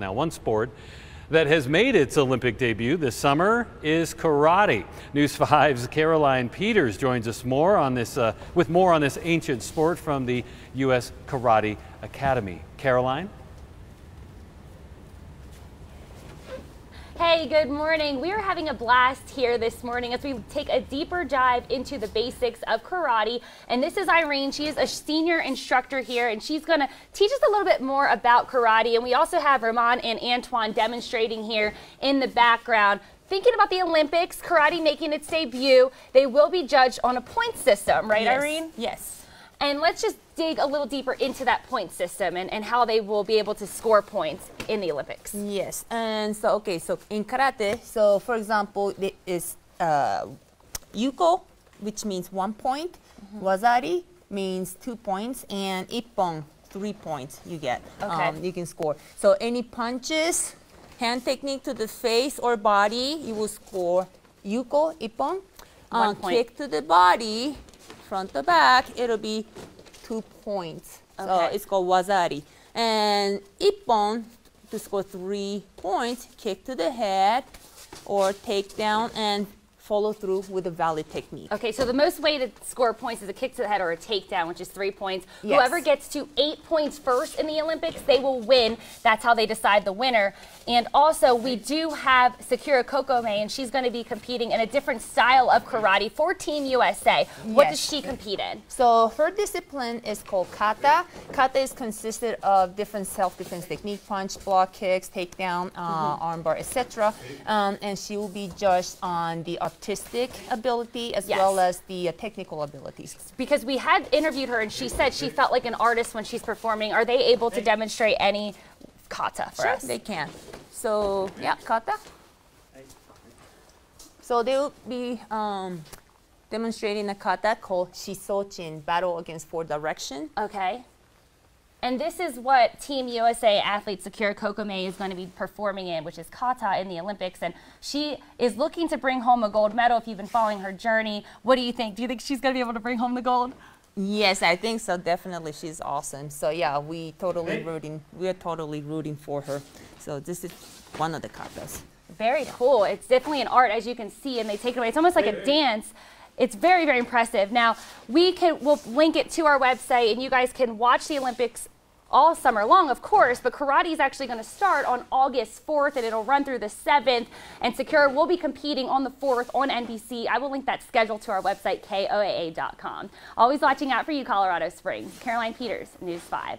Now, one sport that has made its Olympic debut this summer is karate. News 5's Caroline Peters joins us more on this uh, with more on this ancient sport from the U.S. Karate Academy. Caroline? Hey, good morning. We are having a blast here this morning as we take a deeper dive into the basics of karate. And this is Irene. She is a senior instructor here, and she's going to teach us a little bit more about karate. And we also have Ramon and Antoine demonstrating here in the background. Thinking about the Olympics, karate making its debut, they will be judged on a point system, right, yes. Irene? Yes. And let's just dig a little deeper into that point system and, and how they will be able to score points in the Olympics. Yes, and so, okay, so in karate, so for example, it is uh, yuko, which means one point, mm -hmm. wazari means two points, and ippon, three points you get. Okay. Um, you can score. So any punches, hand technique to the face or body, you will score yuko, ippon. One Um, kick to the body, front to back, it'll be two points. Okay. So it's called wazari. And ippon, to score three points, kick to the head or take down and follow through with a valid technique. Okay, so the most way to score points is a kick to the head or a takedown, which is three points. Yes. Whoever gets to eight points first in the Olympics, they will win. That's how they decide the winner. And also, we do have Sakura Kokumai, and she's going to be competing in a different style of karate for Team USA. What yes. does she compete in? So her discipline is called kata. Kata is consisted of different self-defense technique, punch, block, kicks, takedown, uh, mm -hmm. armbar, etc. Um, and she will be judged on the artistic ability as yes. well as the uh, technical abilities. Because we had interviewed her and she said she felt like an artist when she's performing. Are they able to demonstrate any kata for sure, us? they can. So, yeah, kata. So they will be um, demonstrating a kata called Shisochin, Battle Against Four Direction. Okay. And this is what Team USA athlete Sakura Kokumai is going to be performing in, which is kata in the Olympics. And she is looking to bring home a gold medal if you've been following her journey. What do you think? Do you think she's going to be able to bring home the gold? Yes, I think so. Definitely, she's awesome. So yeah, we totally rooting. We're totally rooting for her. So this is one of the katas. Very cool. It's definitely an art, as you can see, and they take it away. It's almost like a dance. It's very, very impressive. Now, we can, we'll link it to our website and you guys can watch the Olympics all summer long, of course, but karate is actually going to start on August 4th and it'll run through the 7th. And Sakura will be competing on the 4th on NBC. I will link that schedule to our website, koaa.com. Always watching out for you, Colorado Springs. Caroline Peters, News 5.